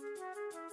Música